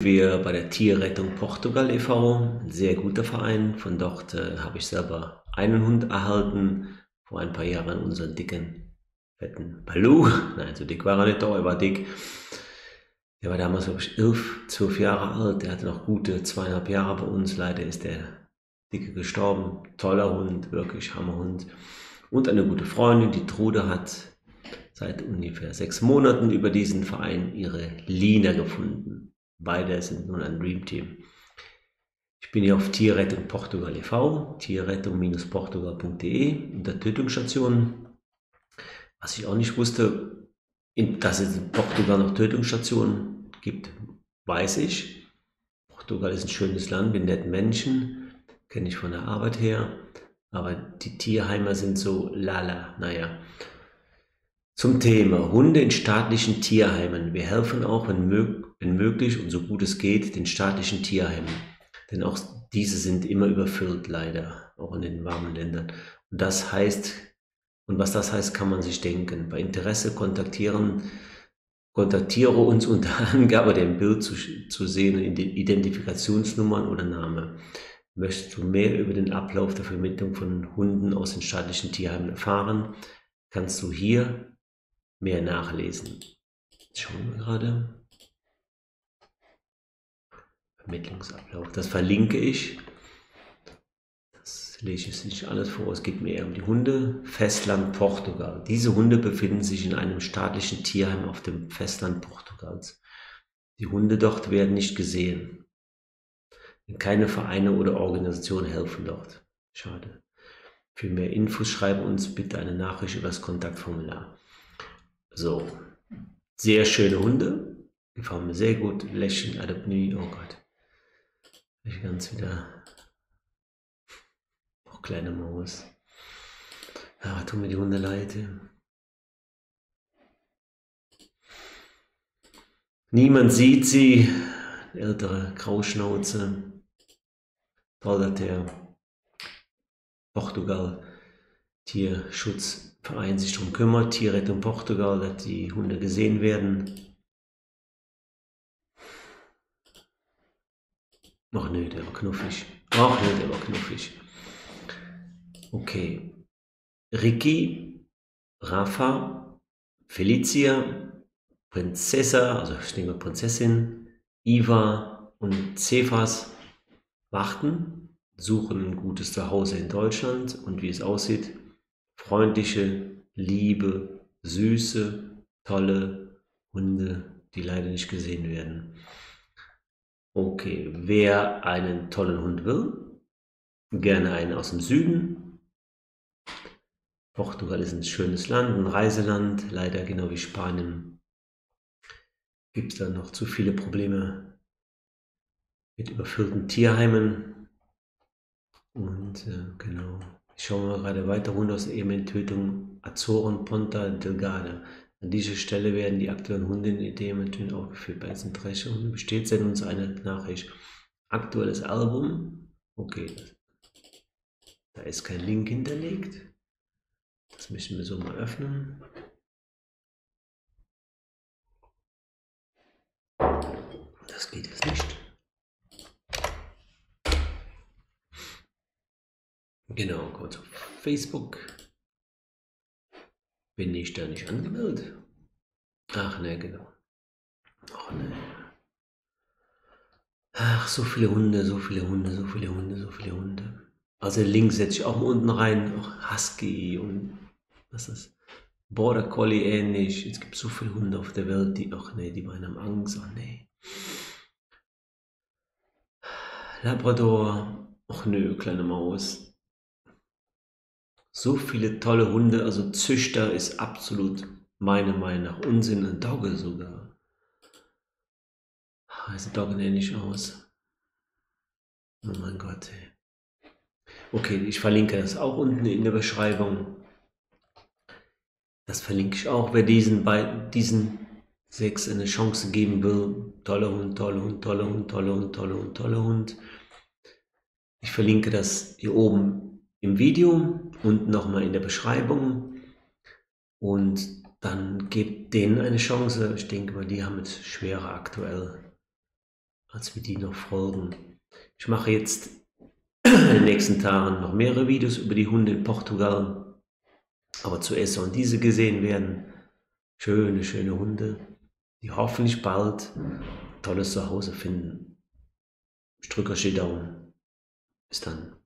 wir bei der Tierrettung Portugal e.V., ein sehr guter Verein. Von dort äh, habe ich selber einen Hund erhalten, vor ein paar Jahren unseren dicken, fetten Balu. Nein, so dick war er nicht, doch, er war dick. Der war damals, glaube ich, elf, zwölf Jahre alt. Der hatte noch gute zweieinhalb Jahre bei uns. Leider ist der Dicke gestorben. Toller Hund, wirklich Hammerhund. Und eine gute Freundin, die Trude, hat seit ungefähr sechs Monaten über diesen Verein ihre Lina gefunden. Beide sind nun ein Dream Team. Ich bin hier auf Tierrettung Portugal e.V., tierrettung-portugal.de unter Tötungsstationen. Was ich auch nicht wusste, dass es in Portugal noch Tötungsstationen gibt, weiß ich. Portugal ist ein schönes Land mit netten Menschen, kenne ich von der Arbeit her. Aber die Tierheime sind so lala, naja. Zum Thema Hunde in staatlichen Tierheimen. Wir helfen auch, wenn, mög wenn möglich und so gut es geht, den staatlichen Tierheimen. Denn auch diese sind immer überfüllt, leider, auch in den warmen Ländern. Und das heißt, und was das heißt, kann man sich denken. Bei Interesse kontaktieren, kontaktiere uns unter Angabe der Bild zu, zu sehen, Identifikationsnummern oder Name. Möchtest du mehr über den Ablauf der Vermittlung von Hunden aus den staatlichen Tierheimen erfahren, kannst du hier mehr nachlesen. schauen wir gerade. Vermittlungsablauf. Das verlinke ich. Das lese ich nicht alles vor. Es geht mir eher um die Hunde. Festland Portugal. Diese Hunde befinden sich in einem staatlichen Tierheim auf dem Festland Portugals. Die Hunde dort werden nicht gesehen. Keine Vereine oder Organisationen helfen dort. Schade. Für mehr Infos schreibe uns bitte eine Nachricht über das Kontaktformular. So, sehr schöne Hunde. Gefallen mir sehr gut. Lächeln, Adopnie, oh Gott. Ich ganz wieder. Auch kleine Maus. Ja, tun mir die Hunde leid. Niemand sieht sie. Ältere Grauschnauze. Dass der Portugal Tierschutz Verein sich darum kümmert, Tierrettung Portugal, dass die Hunde gesehen werden. Ach nö, der war knuffig. Ach nö, der war knuffig. Okay. Ricky, Rafa, Felicia, Prinzessa, also ich nehme Prinzessin, Iva und Cephas warten, suchen ein gutes Zuhause in Deutschland und wie es aussieht, freundliche, liebe, süße, tolle Hunde, die leider nicht gesehen werden. Okay, wer einen tollen Hund will, gerne einen aus dem Süden. Portugal ist ein schönes Land, ein Reiseland, leider genau wie Spanien gibt es da noch zu viele Probleme mit überfüllten Tierheimen. Und äh, genau, Schauen wir gerade weiter runter aus der Ehemann-Tötung Azoren Ponta Delgada. An dieser Stelle werden die aktuellen Hunde in Ehemann-Tönen aufgeführt. Bei drei Stunden besteht, senden uns eine Nachricht. Aktuelles Album. Okay, da ist kein Link hinterlegt. Das müssen wir so mal öffnen. Das geht jetzt nicht. Genau, kurz auf Facebook. Bin ich da nicht angemeldet? Ach ne, genau. Ach ne. Ach, so viele Hunde, so viele Hunde, so viele Hunde, so viele Hunde. Also Link setze ich auch mal unten rein. Auch Husky und was ist das? Border Collie ähnlich. Jetzt gibt es so viele Hunde auf der Welt, die, ach ne, die meinen haben Angst. Ach ne. Labrador. Ach nö, kleine Maus so viele tolle Hunde, also Züchter ist absolut meiner Meinung nach Unsinn. Ein Dogge sogar. Ah, sieht Dogge ähnlich aus. Oh mein Gott. Ey. Okay, ich verlinke das auch unten in der Beschreibung. Das verlinke ich auch, wer diesen, bei, diesen sechs eine Chance geben will. Toller Hund, toller Hund, toller Hund, toller Hund, toller Hund, toller Hund. Ich verlinke das hier oben im Video und nochmal in der Beschreibung. Und dann gebt denen eine Chance. Ich denke mal, die haben es schwerer aktuell. als wie die noch folgen. Ich mache jetzt in den nächsten Tagen noch mehrere Videos über die Hunde in Portugal. Aber zuerst sollen diese gesehen werden. Schöne, schöne Hunde, die hoffentlich bald tolles Zuhause finden. Ich drücke euch die Daumen. Bis dann.